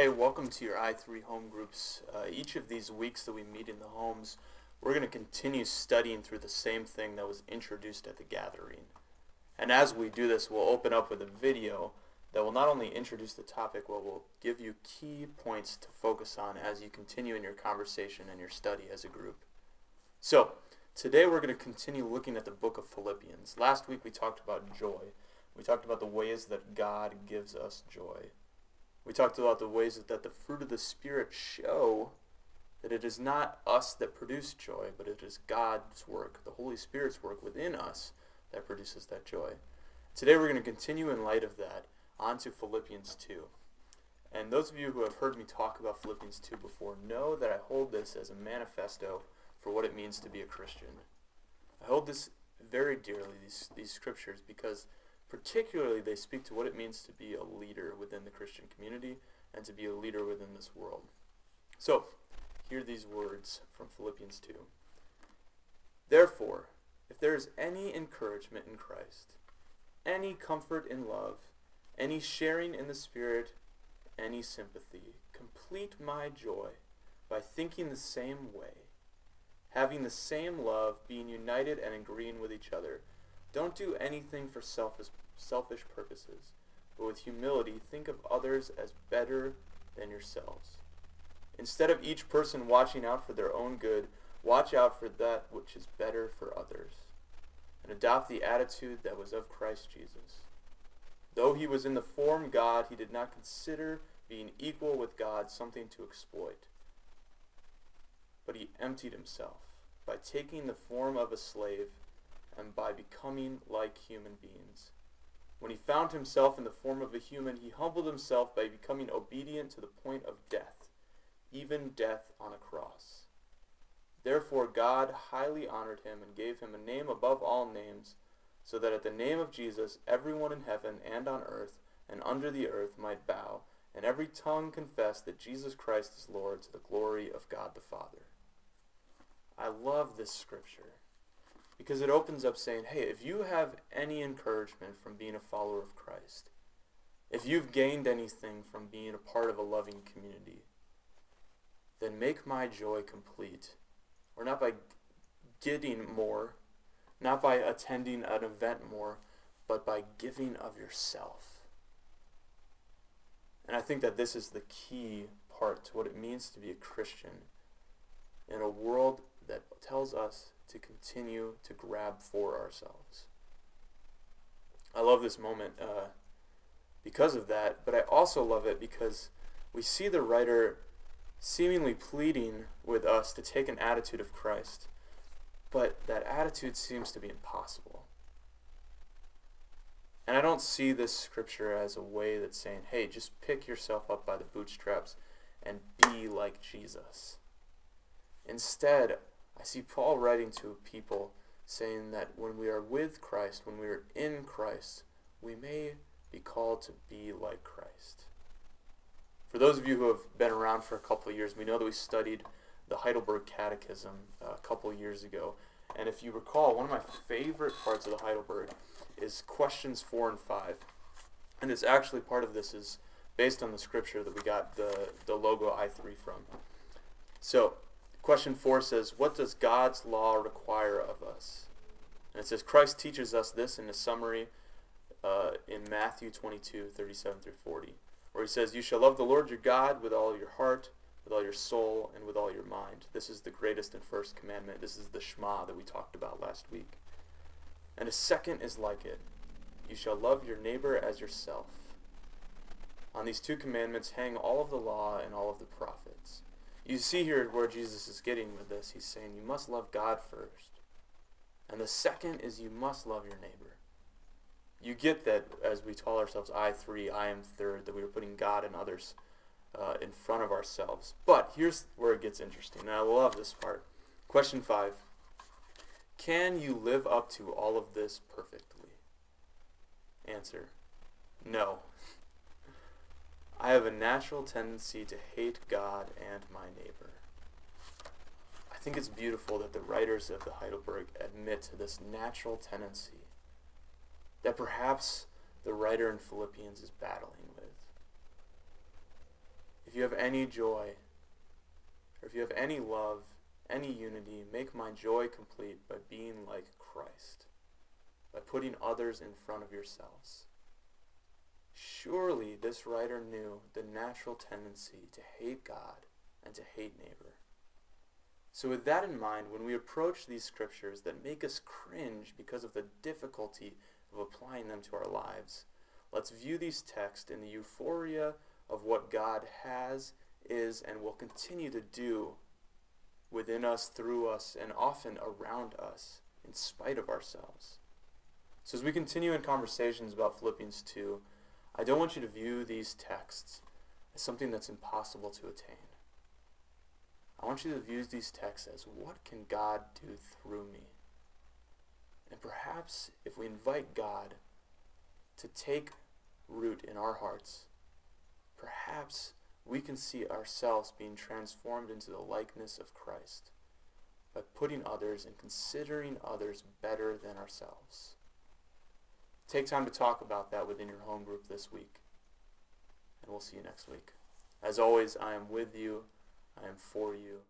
Hey, welcome to your I3 home groups. Uh, each of these weeks that we meet in the homes, we're going to continue studying through the same thing that was introduced at the gathering. And as we do this, we'll open up with a video that will not only introduce the topic, but will give you key points to focus on as you continue in your conversation and your study as a group. So, today we're going to continue looking at the book of Philippians. Last week we talked about joy. We talked about the ways that God gives us joy. We talked about the ways that the fruit of the Spirit show that it is not us that produce joy, but it is God's work, the Holy Spirit's work within us that produces that joy. Today we're going to continue in light of that on to Philippians 2. And those of you who have heard me talk about Philippians 2 before know that I hold this as a manifesto for what it means to be a Christian. I hold this very dearly, these, these scriptures, because particularly they speak to what it means to be a leader within the Christian community and to be a leader within this world. So, hear these words from Philippians 2. Therefore, if there is any encouragement in Christ, any comfort in love, any sharing in the Spirit, any sympathy. Complete my joy by thinking the same way, having the same love, being united and agreeing with each other. Don't do anything for selfish, selfish purposes, but with humility think of others as better than yourselves. Instead of each person watching out for their own good, watch out for that which is better for others, and adopt the attitude that was of Christ Jesus Though he was in the form God, he did not consider being equal with God something to exploit. But he emptied himself by taking the form of a slave and by becoming like human beings. When he found himself in the form of a human, he humbled himself by becoming obedient to the point of death, even death on a cross. Therefore God highly honored him and gave him a name above all names so that at the name of Jesus everyone in heaven and on earth and under the earth might bow, and every tongue confess that Jesus Christ is Lord to the glory of God the Father. I love this scripture because it opens up saying, hey, if you have any encouragement from being a follower of Christ, if you've gained anything from being a part of a loving community, then make my joy complete. Or not by getting more, not by attending an event more, but by giving of yourself. And I think that this is the key part to what it means to be a Christian in a world that tells us to continue to grab for ourselves. I love this moment uh, because of that, but I also love it because we see the writer seemingly pleading with us to take an attitude of Christ. But that attitude seems to be impossible. And I don't see this scripture as a way that's saying, hey, just pick yourself up by the bootstraps and be like Jesus. Instead, I see Paul writing to people saying that when we are with Christ, when we are in Christ, we may be called to be like Christ. For those of you who have been around for a couple of years, we know that we studied the Heidelberg Catechism uh, a couple of years ago. And if you recall, one of my favorite parts of the Heidelberg is questions four and five. And it's actually part of this is based on the scripture that we got the, the logo I3 from. So, question four says, What does God's law require of us? And it says, Christ teaches us this in a summary uh, in Matthew 22, 37 through 40, where he says, You shall love the Lord your God with all your heart, with all your soul and with all your mind. This is the greatest and first commandment. This is the Shema that we talked about last week. And a second is like it. You shall love your neighbor as yourself. On these two commandments hang all of the law and all of the prophets. You see here where Jesus is getting with this. He's saying you must love God first. And the second is you must love your neighbor. You get that as we call ourselves I three, I am third, that we are putting God and others uh, in front of ourselves. But here's where it gets interesting, and I love this part. Question five Can you live up to all of this perfectly? Answer No. I have a natural tendency to hate God and my neighbor. I think it's beautiful that the writers of the Heidelberg admit to this natural tendency that perhaps the writer in Philippians is battling with. If you have any joy, or if you have any love, any unity, make my joy complete by being like Christ, by putting others in front of yourselves. Surely this writer knew the natural tendency to hate God and to hate neighbor. So, with that in mind, when we approach these scriptures that make us cringe because of the difficulty of applying them to our lives, let's view these texts in the euphoria of what God has, is, and will continue to do within us, through us, and often around us, in spite of ourselves. So, as we continue in conversations about Philippians 2, I don't want you to view these texts as something that's impossible to attain. I want you to view these texts as what can God do through me? And perhaps if we invite God to take root in our hearts, perhaps we can see ourselves being transformed into the likeness of Christ by putting others and considering others better than ourselves. Take time to talk about that within your home group this week. And we'll see you next week. As always, I am with you. I am for you.